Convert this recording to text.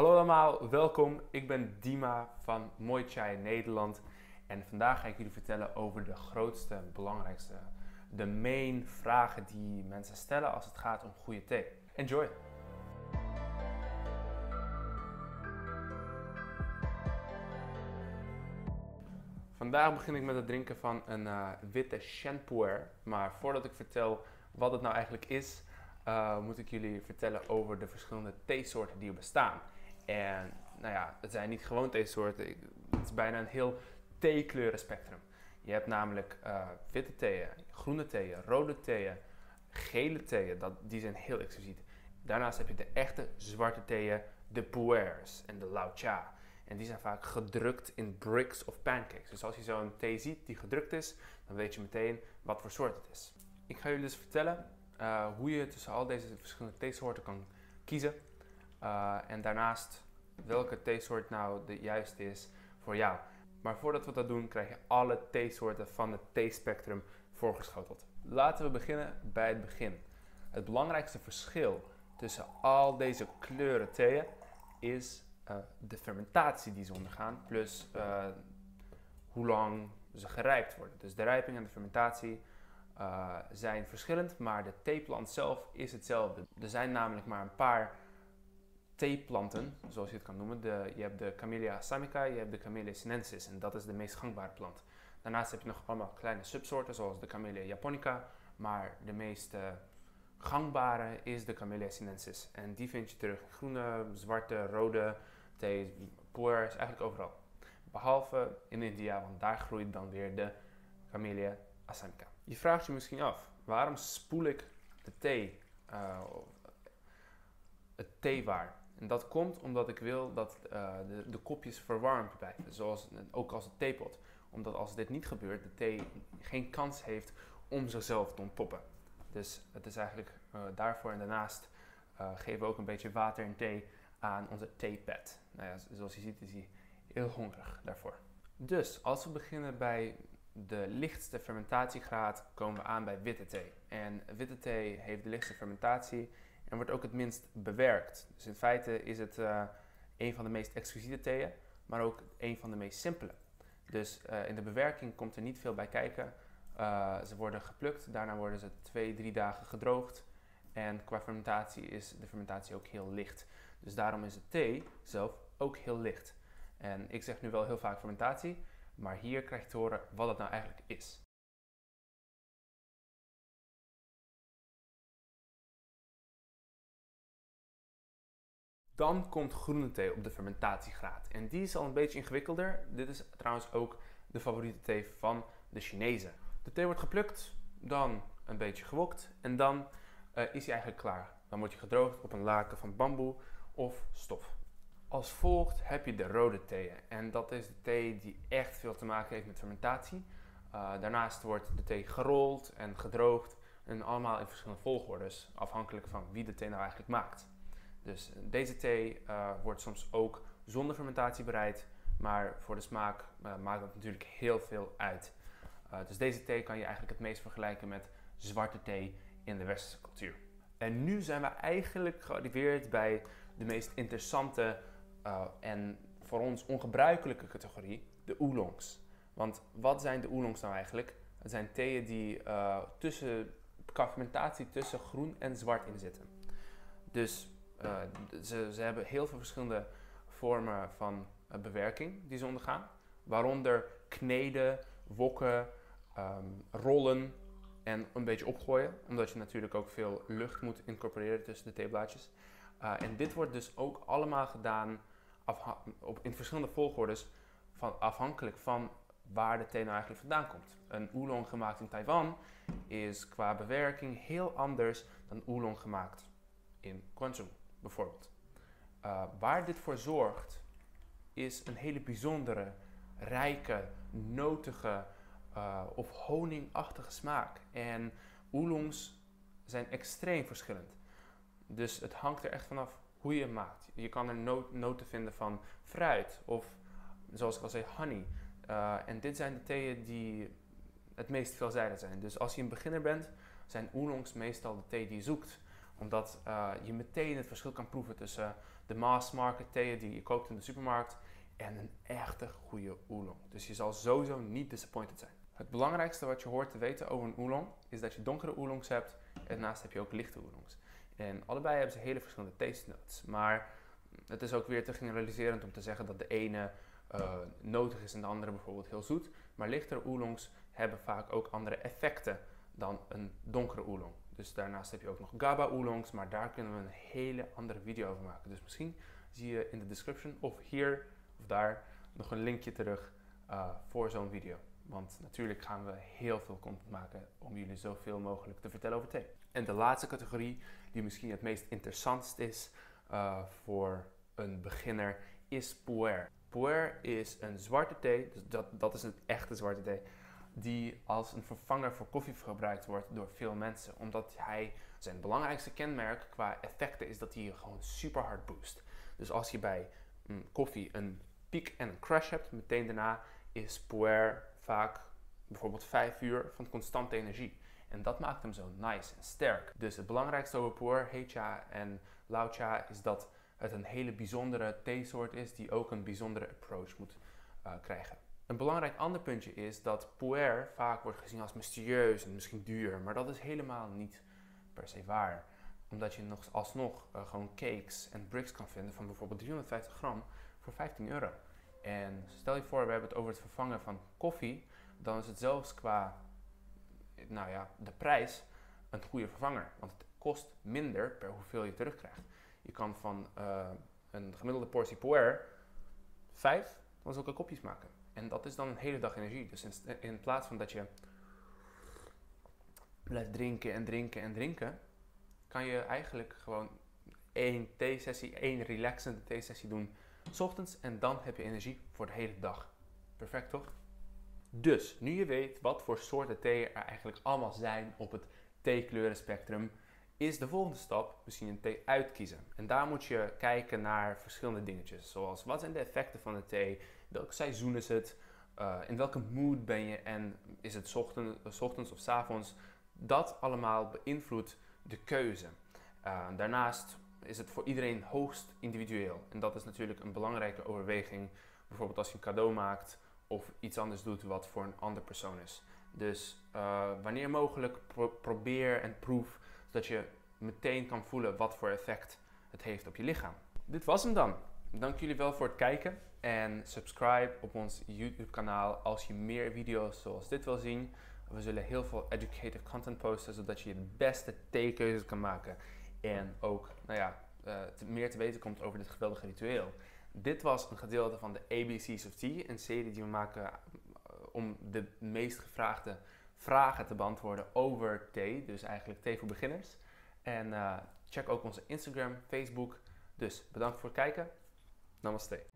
Hallo allemaal, welkom. Ik ben Dima van Mooi Chai Nederland. En vandaag ga ik jullie vertellen over de grootste, belangrijkste, de main vragen die mensen stellen als het gaat om goede thee. Enjoy! Vandaag begin ik met het drinken van een uh, witte Shenpuer. Maar voordat ik vertel wat het nou eigenlijk is, uh, moet ik jullie vertellen over de verschillende theesoorten die er bestaan. En nou ja, het zijn niet gewoon theesoorten, het is bijna een heel theekleurenspectrum. Je hebt namelijk uh, witte theeën, groene theeën, rode theeën, gele theeën, dat, die zijn heel exquisiet. Daarnaast heb je de echte zwarte theeën, de puers en de lao cha. En die zijn vaak gedrukt in bricks of pancakes. Dus als je zo'n thee ziet die gedrukt is, dan weet je meteen wat voor soort het is. Ik ga jullie dus vertellen uh, hoe je tussen al deze verschillende theesoorten kan kiezen. Uh, en daarnaast welke theesoort nou de juiste is voor jou. Maar voordat we dat doen, krijg je alle theesoorten van het theespectrum voorgeschoteld. Laten we beginnen bij het begin. Het belangrijkste verschil tussen al deze kleuren theeën is uh, de fermentatie die ze ondergaan, plus uh, hoe lang ze gerijpt worden. Dus de rijping en de fermentatie zijn verschillend, maar de theeplant zelf is hetzelfde. Er zijn namelijk maar een paar theeplanten, zoals je het kan noemen. De, je hebt de Camellia samica, je hebt de Camellia sinensis en dat is de meest gangbare plant. Daarnaast heb je nog allemaal kleine subsoorten zoals de Camellia japonica, maar de meest uh, gangbare is de Camellia sinensis. En die vind je terug in groene, zwarte, rode thee, puers, eigenlijk overal. Behalve in India, want daar groeit dan weer de Camellia assamica. Je vraagt je misschien af, waarom spoel ik de thee, uh, het theewaar? En dat komt omdat ik wil dat uh, de, de, kopjes verwarmd blijven, zoals, ook als het theepot. Omdat als dit niet gebeurt, de thee geen kans heeft om zichzelf te ontpoppen. Dus het is eigenlijk uh, daarvoor en daarnaast geven we ook een beetje water en thee aan onze theepad. Nou ja, zoals je ziet is hij heel hongerig daarvoor. Dus als we beginnen bij de lichtste fermentatiegraad komen we aan bij witte thee. En witte thee heeft de lichtste fermentatie en wordt ook het minst bewerkt. Dus in feite is het uh, een van de meest exquisiete theeën, maar ook een van de meest simpele. Dus uh, in de bewerking komt er niet veel bij kijken. Uh, ze worden geplukt, daarna worden ze twee, drie dagen gedroogd. En qua fermentatie is de fermentatie ook heel licht. Dus daarom is de thee zelf ook heel licht. En ik zeg nu wel heel vaak fermentatie, maar hier krijg je te horen wat het nou eigenlijk is. Dan komt groene thee op de fermentatiegraad. En die is al een beetje ingewikkelder. Dit is trouwens ook de favoriete thee van de Chinezen. De thee wordt geplukt, dan een beetje gewokt en dan uh, is hij eigenlijk klaar. Dan wordt hij gedroogd op een laken van bamboe of stof. Als volgt heb je de rode thee. En dat is de thee die echt veel te maken heeft met fermentatie. Uh, daarnaast wordt de thee gerold en gedroogd. En allemaal in verschillende volgordes, afhankelijk van wie de thee nou eigenlijk maakt. Dus deze thee uh, wordt soms ook zonder fermentatie bereid. Maar voor de smaak uh, maakt dat natuurlijk heel veel uit. dus deze thee kan je eigenlijk het meest vergelijken met zwarte thee in de westerse cultuur. En nu zijn we eigenlijk gearriveerd bij de meest interessante en voor ons ongebruikelijke categorie, de oolongs. Want wat zijn de oolongs nou eigenlijk? Het zijn theeën die tussen, fermentatie tussen groen en zwart in zitten. Dus ze, ze hebben heel veel verschillende vormen van bewerking die ze ondergaan. Waaronder kneden, wokken, um, rollen en een beetje opgooien. Omdat je natuurlijk ook veel lucht moet incorporeren tussen de theeblaadjes. Uh, en dit wordt dus ook allemaal gedaan op, in verschillende volgordes van, afhankelijk van waar de thee nou eigenlijk vandaan komt. Een oolong gemaakt in Taiwan is qua bewerking heel anders dan oolong gemaakt in Guangzhou bijvoorbeeld. Uh, waar dit voor zorgt is een hele bijzondere, rijke, notige uh, of honingachtige smaak. En oolongs zijn extreem verschillend. Dus het hangt er echt vanaf hoe je maakt. Je kan er noten vinden van fruit of zoals ik al zei, honey. Uh, en dit zijn de theeën die het meest veelzijdig zijn. Dus als je een beginner bent, zijn oolongs meestal de thee die je zoekt. Omdat uh, je meteen het verschil kan proeven tussen de mass market theeën die je koopt in de supermarkt en een echte goede oolong. Dus je zal sowieso niet disappointed zijn. Het belangrijkste wat je hoort te weten over een oolong is dat je donkere oolongs hebt en daarnaast heb je ook lichte oolongs. En allebei hebben ze hele verschillende taste notes. Maar het is ook weer te generaliserend om te zeggen dat de ene uh, nodig is en de andere bijvoorbeeld heel zoet. Maar lichtere oolongs hebben vaak ook andere effecten dan een donkere oolong. Dus daarnaast heb je ook nog GABA oolongs, maar daar kunnen we een hele andere video over maken. Dus misschien zie je in de description of hier of daar nog een linkje terug uh, voor zo'n video. Want natuurlijk gaan we heel veel content maken om jullie zoveel mogelijk te vertellen over thee. En de laatste categorie, die misschien het meest interessantst is uh, voor een beginner, is puer. Puer is een zwarte thee, dus dat, dat is een echte zwarte thee, die als een vervanger voor koffie gebruikt wordt door veel mensen. Omdat hij, zijn belangrijkste kenmerk qua effecten is dat hij je gewoon super hard boost. Dus als je bij mm, koffie een piek en een crash hebt, meteen daarna is puer vaak bijvoorbeeld 5 uur van constante energie. En dat maakt hem zo nice en sterk. Dus het belangrijkste over puer, hecha en laucha is dat het een hele bijzondere theesoort is die ook een bijzondere approach moet uh, krijgen. Een belangrijk ander puntje is dat puer vaak wordt gezien als mysterieus en misschien duur, maar dat is helemaal niet per se waar. Omdat je nog alsnog uh, gewoon cakes en bricks kan vinden van bijvoorbeeld 350 gram voor 15 euro. En stel je voor, we hebben het over het vervangen van koffie, dan is het zelfs qua nou ja, de prijs een goede vervanger. Want het kost minder per hoeveel je terugkrijgt. Je kan van uh, een gemiddelde portie puer vijf van zulke kopjes maken. En dat is dan een hele dag energie. Dus in, plaats van dat je blijft drinken en drinken en drinken, kan je eigenlijk gewoon één theesessie, één relaxende theesessie doen. S ochtends en dan heb je energie voor de hele dag. Perfect toch? Dus, nu je weet wat voor soorten thee er eigenlijk allemaal zijn op het theekleurenspectrum, is de volgende stap misschien een thee uitkiezen. En daar moet je kijken naar verschillende dingetjes. Zoals wat zijn de effecten van de thee? Welk seizoen is het? Uh, in welke mood ben je? En is het ochtend, ochtends of s avonds? Dat allemaal beïnvloedt de keuze. Uh, daarnaast is het voor iedereen hoogst individueel. En dat is natuurlijk een belangrijke overweging. Bijvoorbeeld als je een cadeau maakt of iets anders doet wat voor een andere persoon is. Dus wanneer mogelijk pro probeer en proef zodat je meteen kan voelen wat voor effect het heeft op je lichaam. Dit was hem dan. Dank jullie wel voor het kijken en subscribe op ons YouTube kanaal als je meer video's zoals dit wil zien. We zullen heel veel educative content posten zodat je de beste theekeuzes kan maken en ook nou ja, uh, meer te weten komt over dit geweldige ritueel. Dit was een gedeelte van de ABC's of Tea, een serie die we maken uh, om de meest gevraagde vragen te beantwoorden over thee. Dus eigenlijk thee voor beginners. En uh, check ook onze Instagram, Facebook. Dus bedankt voor het kijken. Namaste.